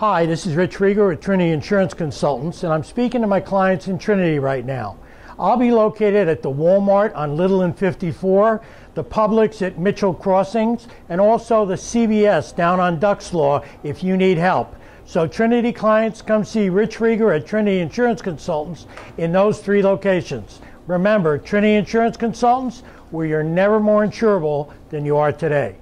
Hi, this is Rich Rieger with Trinity Insurance Consultants, and I'm speaking to my clients in Trinity right now. I'll be located at the Walmart on Little and 54, the Publix at Mitchell Crossings, and also the CVS down on Duck Slough if you need help. So Trinity clients, come see Rich Rieger at Trinity Insurance Consultants in those three locations. Remember, Trinity Insurance Consultants, where you're never more insurable than you are today.